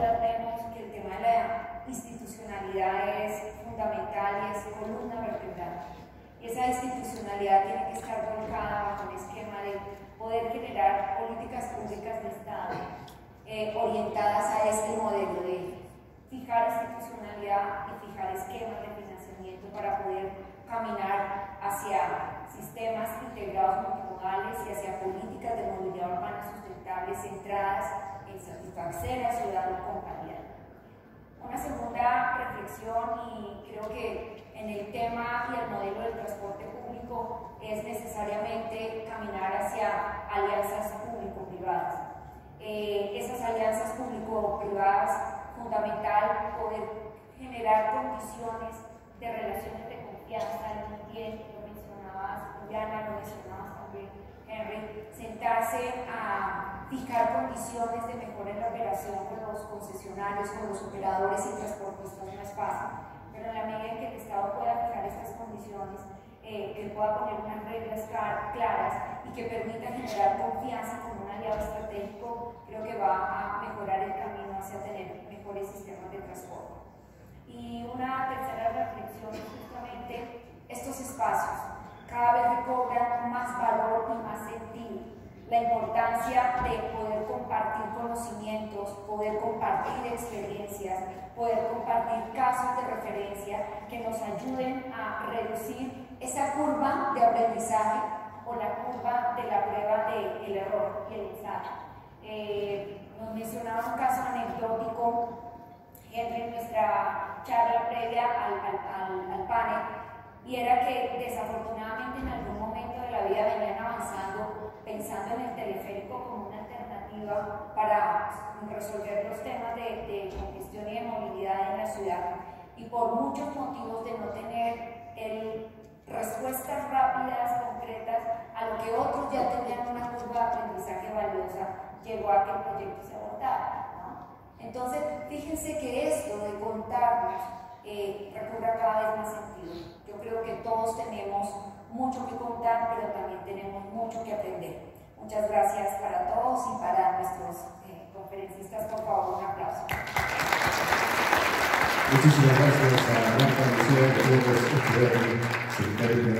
dudas vemos que el tema de la institucionalidad es fundamental y es columna vertebral. Y esa institucionalidad tiene que estar volcada bajo un esquema de poder generar políticas públicas de Estado eh, orientadas a este modelo de fijar institucionalidad y fijar esquemas de financiamiento para poder caminar hacia sistemas integrados multimodales y hacia políticas de movilidad urbana sustentable centradas en satisfacer al ciudadano con calidad. Una segunda reflexión, y creo que en el tema y el modelo del transporte público es necesariamente caminar hacia alianzas público-privadas. Eh, esas alianzas público-privadas, fundamental poder generar condiciones de relaciones de confianza, lo mencionabas, Diana, lo mencionabas también, Henry, sentarse a fijar condiciones de mejora en la operación con los concesionarios, con los operadores y transportistas no es fácil, pero en la medida en que el Estado pueda fijar estas condiciones, eh, que pueda poner unas reglas claras y que permita generar confianza con un aliado estratégico, creo que va a mejorar el camino hacia tener mejores sistemas de transporte. Y una tercera reflexión justamente estos espacios cada vez recobran más valor y más sentido la importancia de poder compartir conocimientos, poder compartir experiencias, poder compartir casos de referencia que nos ayuden a reducir esa curva de aprendizaje o la curva de la prueba del error y el ensayo. Eh, nos mencionaba un caso anecdótico en nuestra charla previa al, al, al panel y era que desafortunadamente en algún momento de la vida venían avanzando pensando en el teleférico como una alternativa para resolver los temas de, de congestión y de movilidad en la ciudad y por muchos motivos de no tener el, respuestas rápidas, concretas a lo que otros ya tenían una curva de aprendizaje valiosa, llegó a que el proyecto se abortara. Entonces, fíjense que esto de contarnos eh, recurra cada vez más sentido. Yo creo que todos tenemos mucho que contar, pero también tenemos mucho que aprender. Muchas gracias para todos y para nuestros eh, conferencistas. Por favor. Muchísimas gracias a Marta Lucía, secretaria